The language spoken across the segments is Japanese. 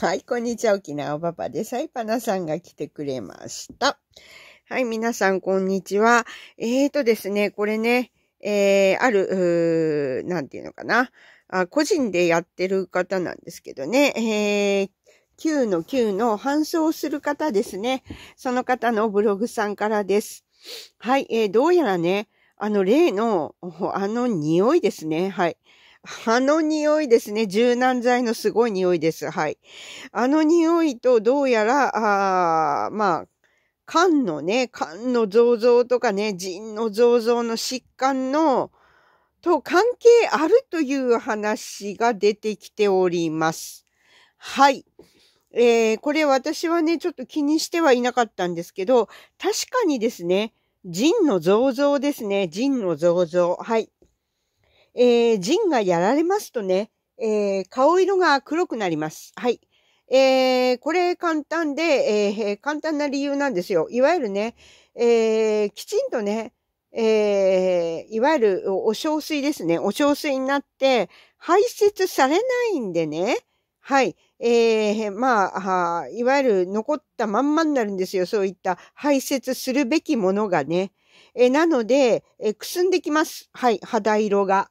はい、こんにちは、沖縄パパでサイパナさんが来てくれました。はい、皆さん、こんにちは。えーとですね、これね、えー、ある、なんていうのかなあ。個人でやってる方なんですけどね、えー、9の9の搬送する方ですね。その方のブログさんからです。はい、えー、どうやらね、あの例の、あの匂いですね。はい。あの匂いですね。柔軟剤のすごい匂いです。はい。あの匂いとどうやら、あまあ、肝のね、肝の増増とかね、腎の増増の疾患の、と関係あるという話が出てきております。はい。えー、これ私はね、ちょっと気にしてはいなかったんですけど、確かにですね、腎の増増ですね。腎の増増。はい。えー、腎がやられますとね、えー、顔色が黒くなります。はい。えー、これ簡単で、えー、簡単な理由なんですよ。いわゆるね、えー、きちんとね、えー、いわゆるお小水ですね。お小水になって排泄されないんでね。はい。えー、まあ、いわゆる残ったまんまになるんですよ。そういった排泄するべきものがね。えー、なので、えー、くすんできます。はい。肌色が。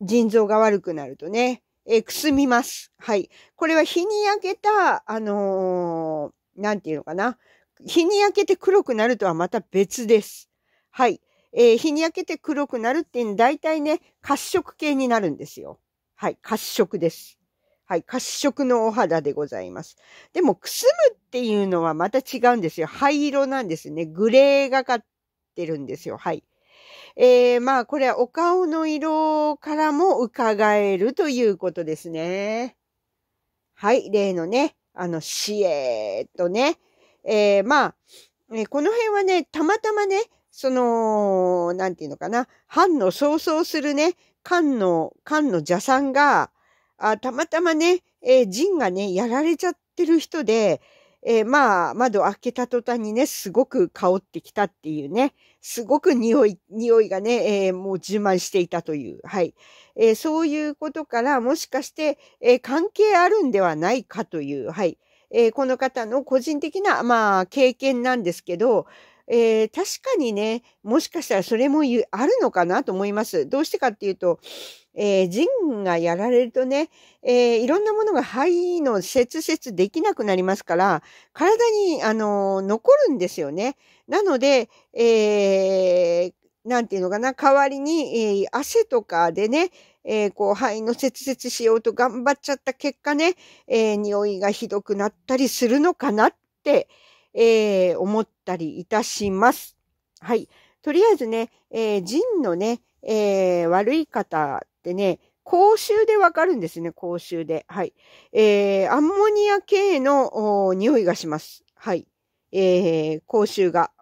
腎臓が悪くなるとね、えー、くすみます。はい。これは日に焼けた、あのー、なんていうのかな。日に焼けて黒くなるとはまた別です。はい。えー、日に焼けて黒くなるっていうのは大体ね、褐色系になるんですよ。はい。褐色です。はい。褐色のお肌でございます。でも、くすむっていうのはまた違うんですよ。灰色なんですね。グレーがかってるんですよ。はい。えー、まあ、これはお顔の色からも伺えるということですね。はい、例のね、あの、しえーとね、えー、まあ、えー、この辺はね、たまたまね、その、なんていうのかな、藩の曹操するね、漢の、漢の邪さんが、あたまたまね、えー、陣がね、やられちゃってる人で、えー、まあ、窓開けた途端にね、すごく香ってきたっていうね、すごく匂い、匂いがね、えー、もう自慢していたという、はい。えー、そういうことから、もしかして、え関係あるんではないかという、はい。えこの方の個人的な、まあ、経験なんですけど、えー、確かにね、もしかしたらそれもあるのかなと思います。どうしてかっていうと、えー、腎がやられるとね、えー、いろんなものが肺の切節できなくなりますから、体に、あのー、残るんですよね。なので、えー、なんていうのかな、代わりに、えー、汗とかでね、えー、こう、肺の切節しようと頑張っちゃった結果ね、えー、匂いがひどくなったりするのかなって、えー、思ったりいたします。はい。とりあえずね、えー、腎のね、えー、悪い方ってね、口臭でわかるんですね、口臭で。はい。えー、アンモニア系の匂いがします。はい。えー、口臭が。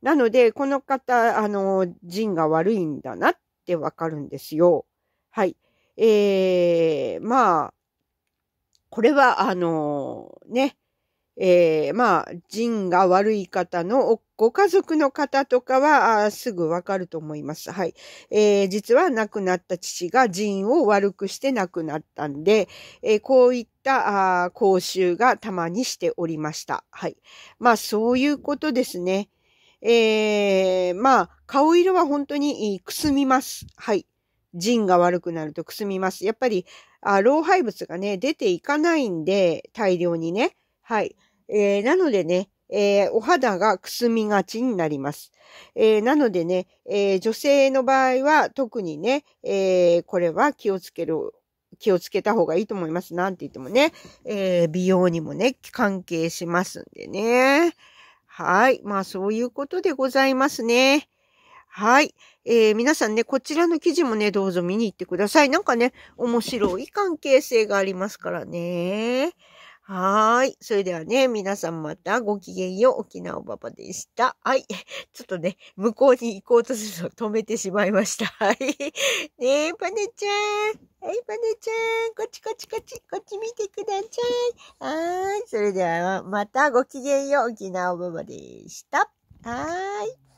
なので、この方、あの、腎が悪いんだなってわかるんですよ。はい。えー、まあ、これは、あのね、えー、まあ、腎が悪い方のご家族の方とかはすぐわかると思います。はい。えー、実は亡くなった父が腎を悪くして亡くなったんで、えー、こういったあ講習がたまにしておりました。はい。まあ、そういうことですね。えー、まあ、顔色は本当にくすみます。はい。腎が悪くなるとくすみます。やっぱり、あ老廃物がね、出ていかないんで、大量にね。はい。えー、なのでね、えー、お肌がくすみがちになります。えー、なのでね、えー、女性の場合は特にね、えこれは気をつける、気をつけた方がいいと思います。なんて言ってもね、え美容にもね、関係しますんでね。はい。まあそういうことでございますね。はい。えー、皆さんね、こちらの記事もね、どうぞ見に行ってください。なんかね、面白い関係性がありますからね。はーい。それではね、皆さんまたごきげんよう。沖縄パパでした。はい。ちょっとね、向こうに行こうとするのを止めてしまいました。はい。ねえ、パネちゃん。はい、パネちゃん。こっちこっちこっち。こっち見てください。はーい。それでは、またごきげんよう。沖縄パパでした。はーい。